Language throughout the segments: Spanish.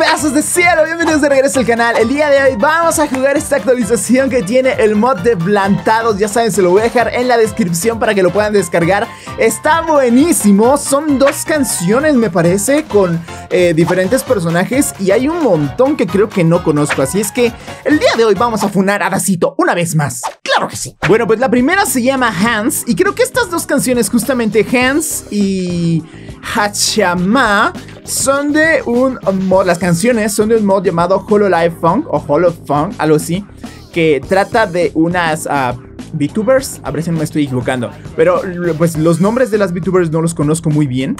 pedazos de cielo, bienvenidos de regreso al canal. El día de hoy vamos a jugar esta actualización que tiene el mod de Plantados. Ya saben, se lo voy a dejar en la descripción para que lo puedan descargar. Está buenísimo, son dos canciones me parece Con eh, diferentes personajes Y hay un montón que creo que no conozco. Así es que el día de hoy vamos a funar a Dacito una vez más. Claro que sí. Bueno, pues la primera se llama Hans Y creo que estas dos canciones justamente Hans y... Hachama son de un mod, las canciones son de un mod llamado Hololive Funk o Holo Funk, algo así, que trata de unas uh, VTubers, a ver si no me estoy equivocando, pero pues los nombres de las VTubers no los conozco muy bien,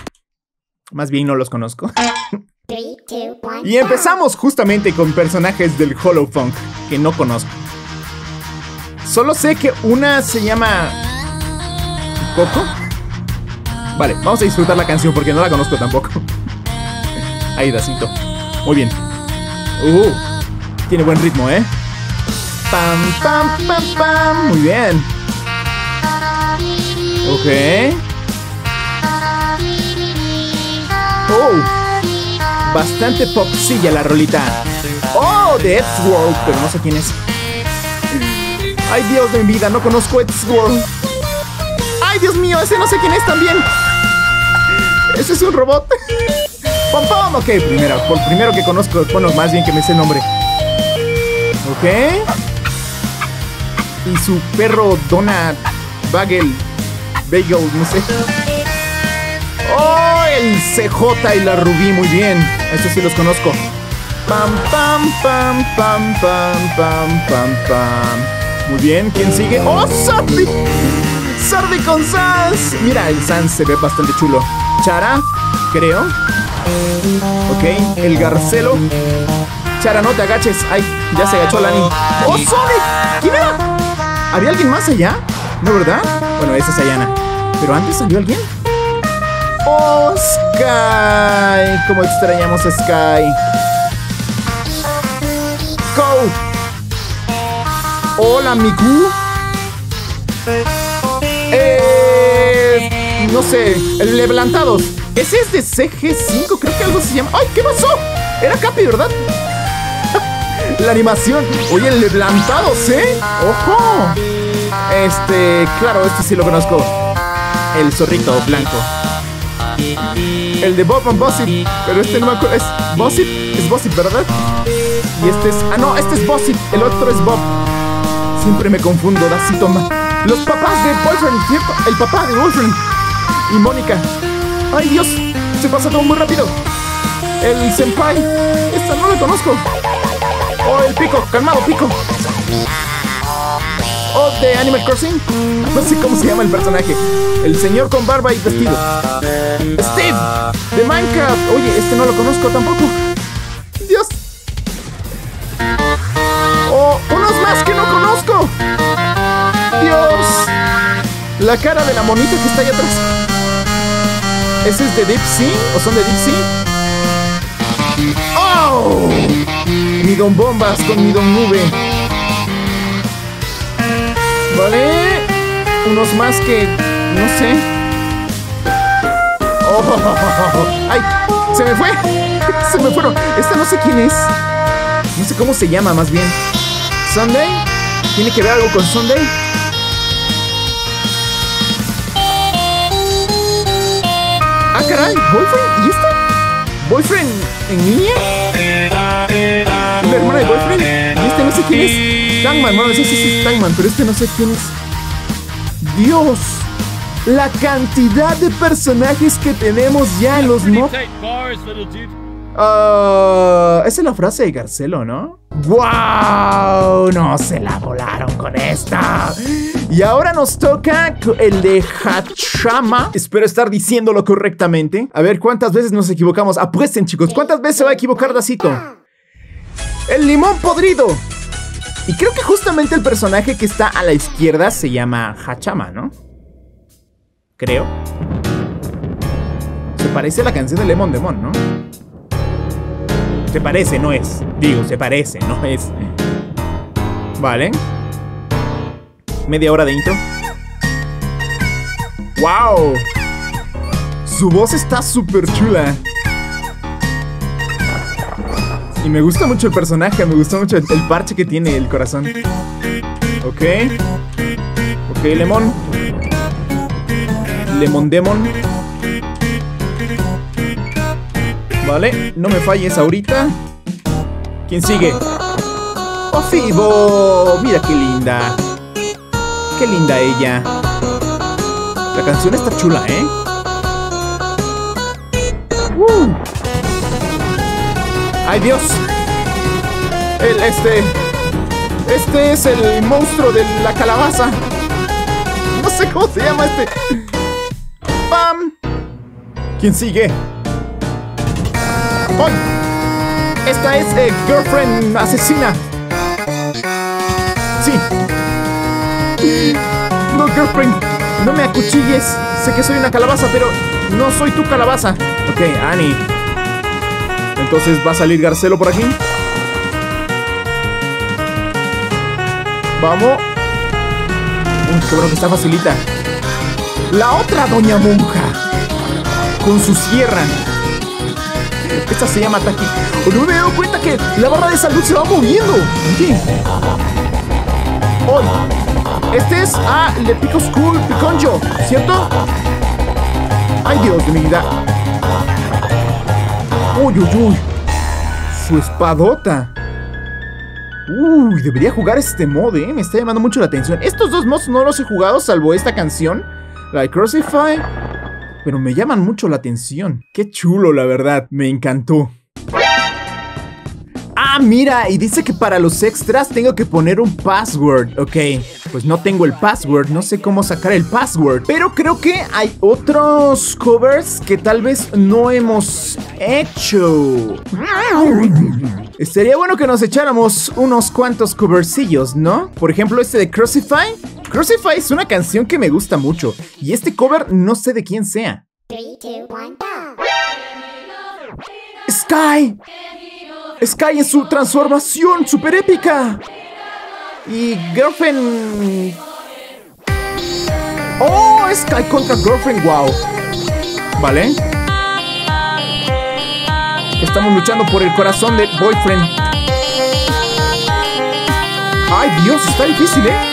más bien no los conozco. y empezamos justamente con personajes del Hollow Funk que no conozco. Solo sé que una se llama Coco. Vale, vamos a disfrutar la canción porque no la conozco tampoco. Ahí, Dacito. Muy bien. Uh, tiene buen ritmo, ¿eh? Pam, pam, pam, pam. Muy bien. Ok. Oh. Bastante popsilla la rolita. Oh, de Edgeworld, pero no sé quién es. Ay, Dios de mi vida, no conozco Edgeworld. Ay, Dios mío, ese no sé quién es también. Es un robot. ¡Pom, pom! Ok, primero, por primero que conozco, bueno, más bien que me sé nombre. Ok. Y su perro Donut Bagel Bagel, no sé. ¡Oh! El CJ y la Rubí, muy bien. Estos sí los conozco. Pam, pam, pam, pam, pam, pam, pam, pam. Muy bien, ¿quién sigue? ¡Oh, Sardi! ¡Sardi con Sans! Mira, el Sans se ve bastante chulo. Chara, creo. Ok, el Garcelo. Chara, no te agaches. Ay, ya se agachó Lani. ¡Oh, Sonic! ¿Quién era? ¿Había alguien más allá? ¿No, verdad? Bueno, esa es Ayana. ¿Pero antes salió alguien? ¡Oh, Sky! ¿Cómo extrañamos a Sky? ¡Go! Hola, Miku. Eh, no sé, el Leblantados. Ese es de CG5, creo que algo se llama. ¡Ay, qué pasó! Era Capi, ¿verdad? La animación. Oye, el Leblantados, ¿eh? ¡Ojo! Este, claro, este sí lo conozco. El zorrito blanco. El de Bob and Bossip. Pero este no me acuerdo. ¿Es Bossip? Es Bossip, ¿verdad? Y este es. Ah, no, este es Bossip. El otro es Bob. Siempre me confundo, así toma. Los papás de Boyfriend, ¿cierto? El papá de Boyfriend. Y Mónica. ¡Ay, Dios! Se pasa todo muy rápido. El Senpai. Esta no la conozco. Oh, el Pico. Calmado, Pico. Oh, de Animal Crossing. No sé cómo se llama el personaje. El señor con barba y vestido. Steve. De Minecraft. Oye, este no lo conozco tampoco. La cara de la monita que está ahí atrás. ¿Ese es de Deep Sea? ¿O son de Deep Sea? ¡Oh! Mi Don Bombas con mi Don Nube. Vale. Unos más que. No sé. ¡Oh! ¡Ay! ¡Se me fue! ¡Se me fueron! Esta no sé quién es. No sé cómo se llama, más bien. ¿Sunday? ¿Tiene que ver algo con Sunday? Ah, caray, ¿Boyfriend? ¿Y esta? ¿Boyfriend en línea? ¿La hermana de Boyfriend? ¿Y este no sé quién es? Tangman, bueno, sí, sí, sí, Tangman, pero este no sé quién es. ¡Dios! La cantidad de personajes que tenemos ya en los mods. Uh, esa es la frase de Garcelo, ¿no? ¡Wow! No se la volaron con esta. Y ahora nos toca el de Hachama. Espero estar diciéndolo correctamente. A ver cuántas veces nos equivocamos. Apuesten, chicos. ¿Cuántas veces se va a equivocar Dacito? El limón podrido. Y creo que justamente el personaje que está a la izquierda se llama Hachama, ¿no? Creo. Se parece a la canción de Lemon Demon, ¿no? Se parece, no es. Digo, se parece, no es. Vale. Media hora de intro. ¡Wow! Su voz está súper chula. Y me gusta mucho el personaje, me gusta mucho el, el parche que tiene el corazón. Ok. Ok, Lemon. Lemon Demon. Vale, no me falles ahorita. ¿Quién sigue? ¡Oh, Fibo! Mira qué linda. Qué linda ella. La canción está chula, ¿eh? Uh. ¡Ay, Dios! El, este... Este es el monstruo de la calabaza. No sé cómo se llama este. ¡Pam! ¿Quién sigue? ¡Ay! Esta es eh, Girlfriend Asesina. Sí. No, Girlfriend. No me acuchilles. Sé que soy una calabaza, pero no soy tu calabaza. Ok, Annie. Entonces va a salir Garcelo por aquí. Vamos. Uy, qué bueno que está facilita. La otra Doña Monja. Con su sierra. Esta se llama Taki. No me he dado cuenta que la barra de salud se va moviendo. Oye. Hoy. Este es. Ah, el de Pico School Piconjo, ¿cierto? Ay, Dios de mi vida. Uy, uy, uy. Su espadota. Uy, debería jugar este mod, eh. Me está llamando mucho la atención. Estos dos mods no los he jugado, salvo esta canción, la Crucify. Pero me llaman mucho la atención. Qué chulo, la verdad. Me encantó. Ah, mira, y dice que para los extras tengo que poner un password. Ok, pues no tengo el password, no sé cómo sacar el password. Pero creo que hay otros covers que tal vez no hemos hecho. Estaría bueno que nos echáramos unos cuantos covercillos, ¿no? Por ejemplo, este de Crucify. Crucify es una canción que me gusta mucho. Y este cover no sé de quién sea. Sky. Sky en su transformación super épica. Y Girlfriend. Oh, Sky contra Girlfriend, wow. Vale. Estamos luchando por el corazón de Boyfriend. Ay, Dios, está difícil, ¿eh?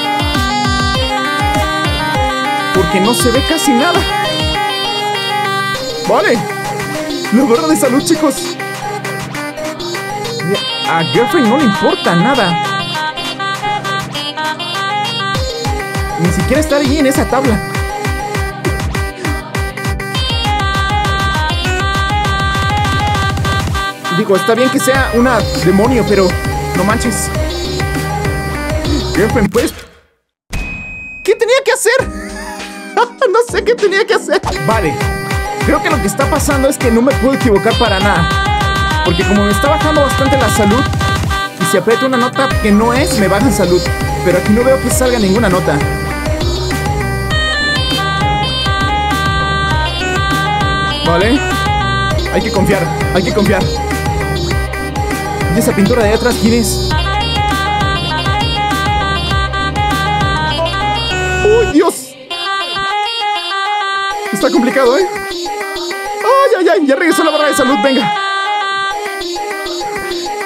Porque no se ve casi nada. Vale. La barra de salud, chicos. A Girlfriend no le importa nada. Ni siquiera estar allí en esa tabla. Digo, está bien que sea una demonio, pero no manches. Girlfriend, pues. Qué tenía que hacer. Vale. Creo que lo que está pasando es que no me puedo equivocar para nada. Porque como me está bajando bastante la salud, y si aprieto una nota que no es, me baja salud. Pero aquí no veo que salga ninguna nota. Vale. Hay que confiar, hay que confiar. ¿Y esa pintura de atrás quién es? ¡Uy, Dios! Está complicado, ¿eh? ¡Ay, ay, ay! Ya regresó la barra de salud, venga.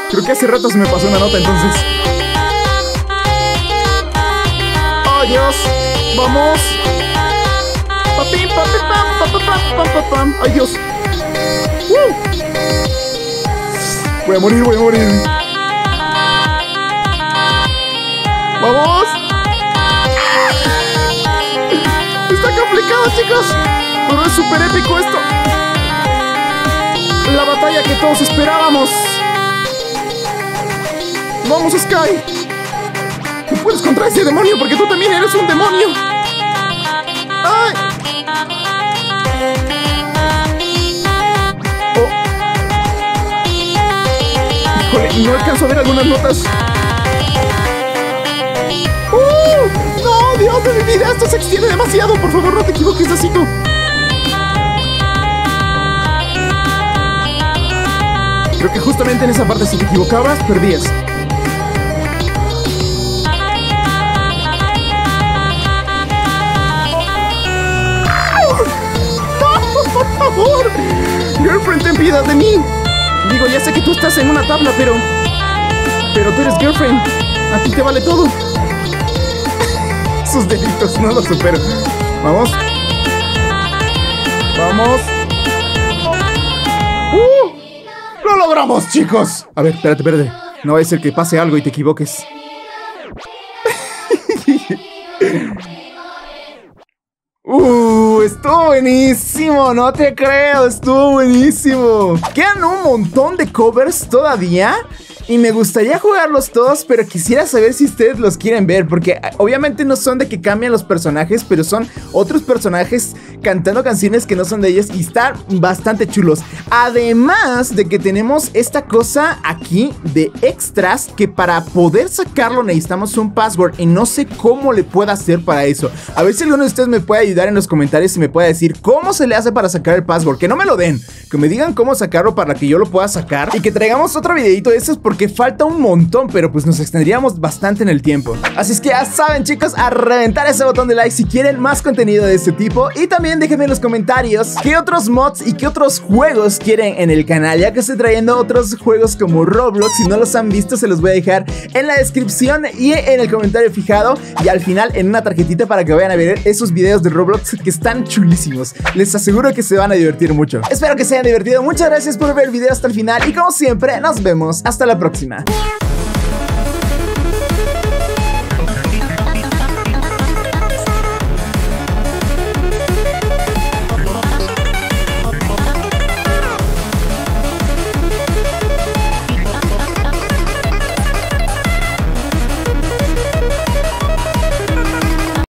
Creo que hace rato se me pasó una nota, entonces. ¡Oh, Dios! ¡Vamos! ¡Papim, papim, pam, pam, pam, pam, pam! ¡Ay, Dios! ¡Uh! Voy a morir, voy a morir. ¡Vamos! Complicado, chicos. Pero es súper épico esto. La batalla que todos esperábamos. ¡Vamos, Sky! Tú puedes contra ese demonio porque tú también eres un demonio. ¡Ay! Oh. Híjole, no alcanzo a ver algunas notas. Esto se extiende demasiado. Por favor, no te equivoques, Dacito. Creo que justamente en esa parte, si te equivocabas, perdías. ¡No, por favor! Girlfriend, ten piedad de mí. Digo, ya sé que tú estás en una tabla, pero... Pero tú eres girlfriend. A ti te vale todo. Sus delitos, no lo supero. Vamos. Vamos. ¡Uh! ¡Lo logramos, chicos! A ver, espérate, espérate. No a ser que pase algo y te equivoques. Uh, estuvo buenísimo, no te creo, estuvo buenísimo. Quedan un montón de covers todavía y me gustaría jugarlos todos, pero quisiera saber si ustedes los quieren ver, porque obviamente no son de que cambian los personajes, pero son otros personajes cantando canciones que no son de ellos y están bastante chulos. Además de que tenemos esta cosa aquí de extras que para poder sacarlo necesitamos un password y no sé cómo le puedo hacer para eso. A ver si alguno de ustedes me puede ayudar en los comentarios y me puede decir cómo se le hace para sacar el password. Que no me lo den, que me digan cómo sacarlo para que yo lo pueda sacar y que traigamos otro videito de esos porque falta un montón, pero pues nos extendríamos bastante en el tiempo. Así es que ya saben chicos, a reventar ese botón de like si quieren más contenido de este tipo y también déjenme en los comentarios qué otros mods y qué otros juegos quieren en el canal, ya que estoy trayendo otros juegos como Roblox, si no los han visto se los voy a dejar en la descripción y en el comentario fijado y al final en una tarjetita para que vayan a ver esos videos de Roblox que están chulísimos. Les aseguro que se van a divertir mucho. Espero que se hayan divertido, muchas gracias por ver el video hasta el final y como siempre nos vemos hasta la próxima.